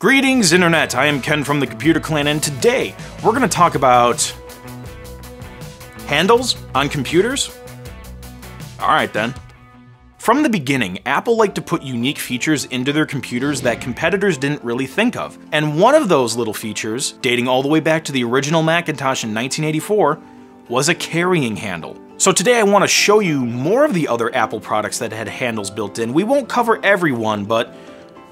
Greetings, Internet! I am Ken from the Computer Clan, and today we're going to talk about handles on computers? Alright then. From the beginning, Apple liked to put unique features into their computers that competitors didn't really think of. And one of those little features, dating all the way back to the original Macintosh in 1984, was a carrying handle. So today I want to show you more of the other Apple products that had handles built in. We won't cover every one, but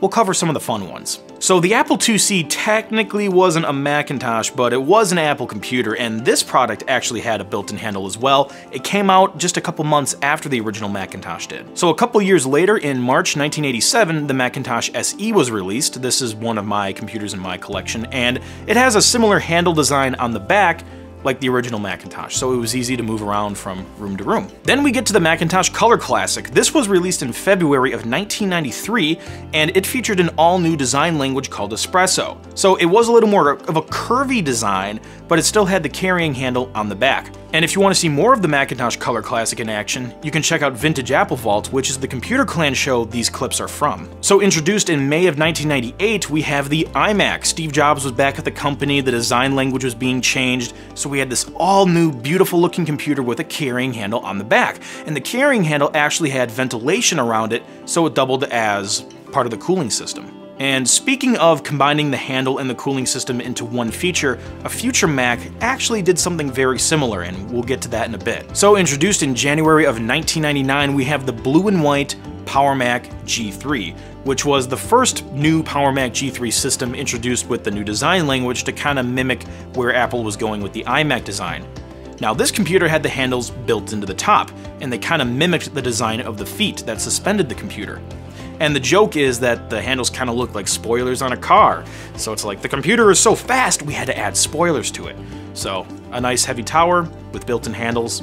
we'll cover some of the fun ones. So the Apple IIc technically wasn't a Macintosh, but it was an Apple computer, and this product actually had a built-in handle as well. It came out just a couple months after the original Macintosh did. So a couple years later, in March 1987, the Macintosh SE was released. This is one of my computers in my collection, and it has a similar handle design on the back, like the original Macintosh, so it was easy to move around from room to room. Then we get to the Macintosh Color Classic. This was released in February of 1993, and it featured an all-new design language called Espresso. So it was a little more of a curvy design, but it still had the carrying handle on the back. And if you want to see more of the Macintosh Color Classic in action, you can check out Vintage Apple Vault, which is the Computer Clan show these clips are from. So introduced in May of 1998, we have the iMac. Steve Jobs was back at the company, the design language was being changed, so we had this all new, beautiful looking computer with a carrying handle on the back. And the carrying handle actually had ventilation around it, so it doubled as part of the cooling system. And speaking of combining the handle and the cooling system into one feature, a future Mac actually did something very similar, and we'll get to that in a bit. So introduced in January of 1999, we have the blue and white Power Mac G3, which was the first new Power Mac G3 system introduced with the new design language to kind of mimic where Apple was going with the iMac design. Now this computer had the handles built into the top, and they kind of mimicked the design of the feet that suspended the computer. And the joke is that the handles kind of look like spoilers on a car. So it's like, the computer is so fast, we had to add spoilers to it. So, a nice heavy tower with built-in handles,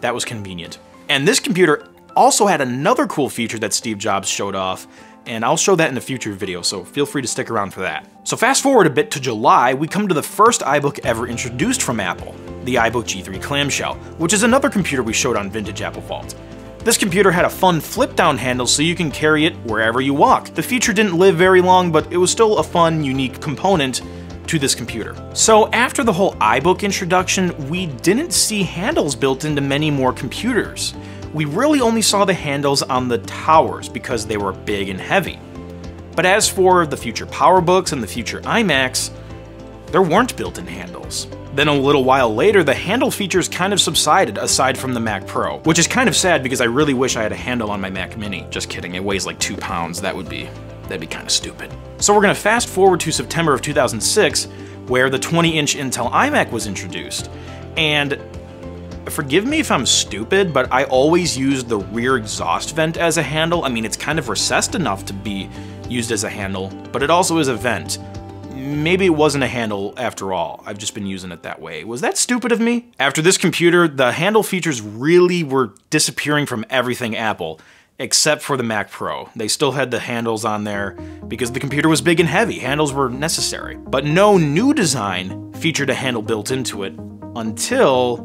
that was convenient. And this computer also had another cool feature that Steve Jobs showed off, and I'll show that in a future video, so feel free to stick around for that. So fast forward a bit to July, we come to the first iBook ever introduced from Apple, the iBook G3 clamshell, which is another computer we showed on Vintage Apple Vault. This computer had a fun flip-down handle so you can carry it wherever you walk. The feature didn't live very long, but it was still a fun, unique component to this computer. So after the whole iBook introduction, we didn't see handles built into many more computers. We really only saw the handles on the towers because they were big and heavy. But as for the future PowerBooks and the future iMacs, there weren't built-in handles. Then a little while later, the handle features kind of subsided aside from the Mac Pro, which is kind of sad because I really wish I had a handle on my Mac Mini. Just kidding, it weighs like two pounds, that would be, that'd be kind of stupid. So we're gonna fast forward to September of 2006, where the 20-inch Intel iMac was introduced. And forgive me if I'm stupid, but I always used the rear exhaust vent as a handle. I mean, it's kind of recessed enough to be used as a handle, but it also is a vent maybe it wasn't a handle after all. I've just been using it that way. Was that stupid of me? After this computer, the handle features really were disappearing from everything Apple, except for the Mac Pro. They still had the handles on there because the computer was big and heavy. Handles were necessary. But no new design featured a handle built into it until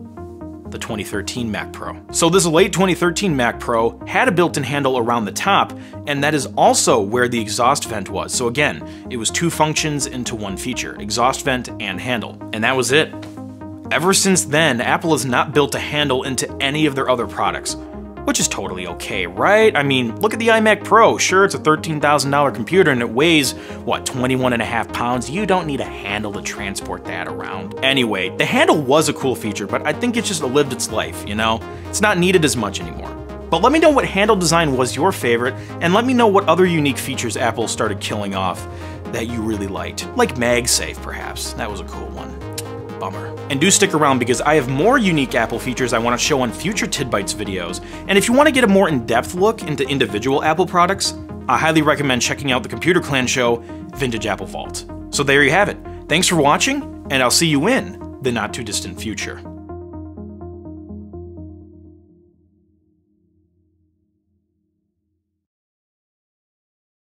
the 2013 Mac Pro. So this late 2013 Mac Pro had a built-in handle around the top, and that is also where the exhaust vent was. So again, it was two functions into one feature, exhaust vent and handle. And that was it. Ever since then, Apple has not built a handle into any of their other products which is totally okay, right? I mean, look at the iMac Pro. Sure, it's a $13,000 computer and it weighs, what, 21 and a half pounds? You don't need a handle to transport that around. Anyway, the handle was a cool feature, but I think it just lived its life, you know? It's not needed as much anymore. But let me know what handle design was your favorite, and let me know what other unique features Apple started killing off that you really liked. Like MagSafe, perhaps. That was a cool one bummer. And do stick around because I have more unique Apple features I want to show on future TidBytes videos, and if you want to get a more in-depth look into individual Apple products, I highly recommend checking out the Computer Clan show, Vintage Apple Vault. So there you have it. Thanks for watching, and I'll see you in the not too distant future.